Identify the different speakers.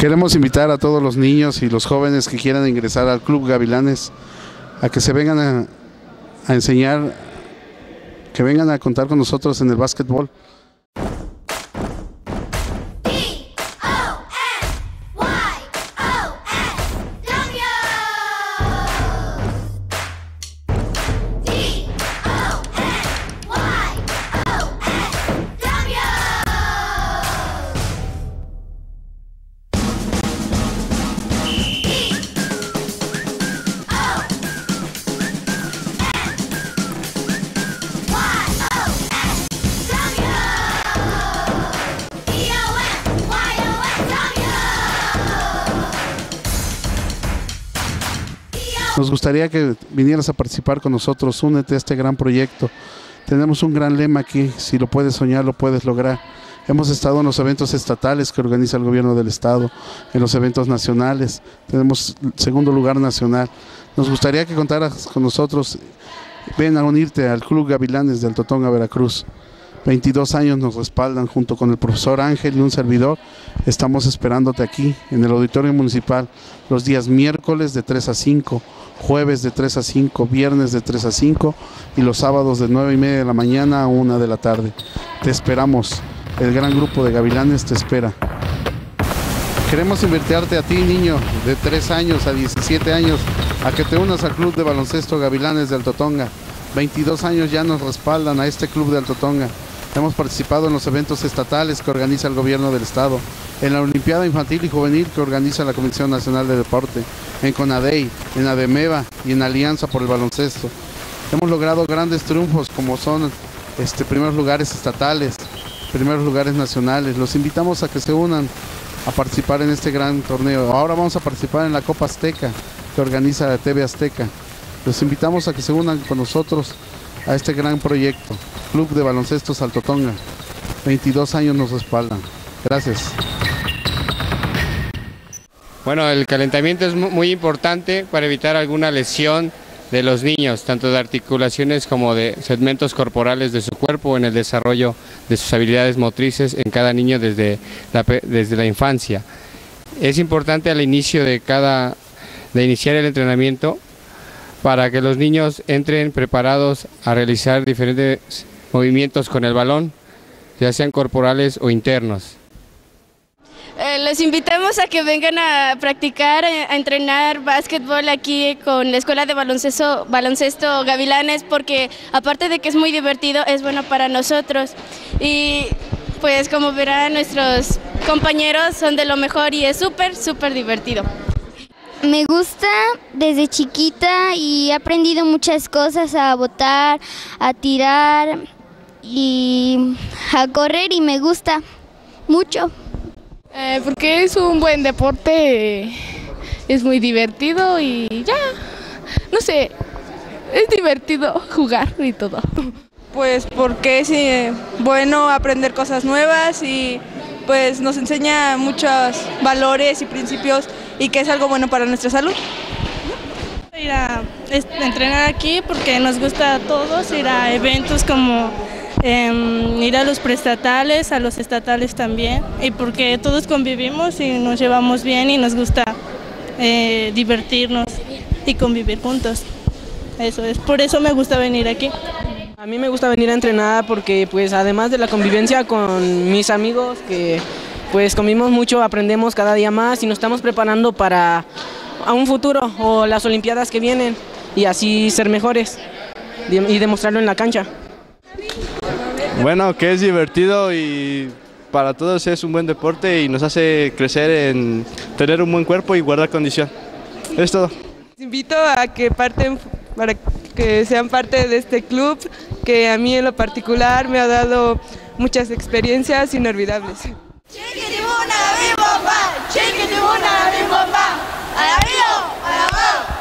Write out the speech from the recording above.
Speaker 1: Queremos invitar a todos los niños y los jóvenes que quieran ingresar al Club Gavilanes a que se vengan a, a enseñar, que vengan a contar con nosotros en el básquetbol. Nos gustaría que vinieras a participar con nosotros, únete a este gran proyecto. Tenemos un gran lema aquí, si lo puedes soñar, lo puedes lograr. Hemos estado en los eventos estatales que organiza el gobierno del estado, en los eventos nacionales, tenemos segundo lugar nacional. Nos gustaría que contaras con nosotros, ven a unirte al Club Gavilanes del Totonga, Veracruz. 22 años nos respaldan junto con el profesor Ángel y un servidor. Estamos esperándote aquí en el auditorio municipal los días miércoles de 3 a 5, jueves de 3 a 5, viernes de 3 a 5 y los sábados de 9 y media de la mañana a 1 de la tarde. Te esperamos. El gran grupo de Gavilanes te espera. Queremos invitarte a ti, niño, de 3 años a 17 años, a que te unas al Club de Baloncesto Gavilanes del Totonga. 22 años ya nos respaldan a este Club del Totonga. Hemos participado en los eventos estatales que organiza el gobierno del estado, en la Olimpiada Infantil y Juvenil que organiza la Comisión Nacional de Deporte, en CONADEI, en ADEMEVA y en Alianza por el Baloncesto. Hemos logrado grandes triunfos como son este, primeros lugares estatales, primeros lugares nacionales. Los invitamos a que se unan a participar en este gran torneo. Ahora vamos a participar en la Copa Azteca que organiza la TV Azteca. Los invitamos a que se unan con nosotros a este gran proyecto. Club de Baloncesto Saltotonga. 22 años nos respaldan. Gracias.
Speaker 2: Bueno, el calentamiento es muy importante para evitar alguna lesión de los niños, tanto de articulaciones como de segmentos corporales de su cuerpo en el desarrollo de sus habilidades motrices en cada niño desde la, desde la infancia. Es importante al inicio de cada de iniciar el entrenamiento para que los niños entren preparados a realizar diferentes movimientos con el balón, ya sean corporales o internos.
Speaker 3: Eh, les invitamos a que vengan a practicar, a entrenar básquetbol aquí con la Escuela de baloncesto Gavilanes, porque aparte de que es muy divertido, es bueno para nosotros. Y pues como verán, nuestros compañeros son de lo mejor y es súper, súper divertido.
Speaker 4: Me gusta desde chiquita y he aprendido muchas cosas a botar, a tirar y a correr y me gusta mucho.
Speaker 5: Eh, porque es un buen deporte, es muy divertido y ya, no sé, es divertido jugar y todo.
Speaker 6: Pues porque es eh, bueno aprender cosas nuevas y pues nos enseña muchos valores y principios y que es algo bueno para nuestra salud.
Speaker 7: Ir a entrenar aquí porque nos gusta a todos, ir a eventos como em, ir a los prestatales, a los estatales también, y porque todos convivimos y nos llevamos bien y nos gusta eh, divertirnos y convivir juntos. Eso es, por eso me gusta venir aquí.
Speaker 8: A mí me gusta venir a entrenar porque pues además de la convivencia con mis amigos que pues comimos mucho, aprendemos cada día más y nos estamos preparando para a un futuro o las Olimpiadas que vienen y así ser mejores y demostrarlo en la cancha.
Speaker 9: Bueno, que es divertido y para todos es un buen deporte y nos hace crecer en tener un buen cuerpo y guardar condición. Es todo.
Speaker 6: Les invito a que parten para que sean parte de este club que a mí en lo particular me ha dado muchas experiencias inolvidables.
Speaker 10: Chikitimuna la bimbo pa, chikitimuna la bimbo pa, a la bio, a la bao.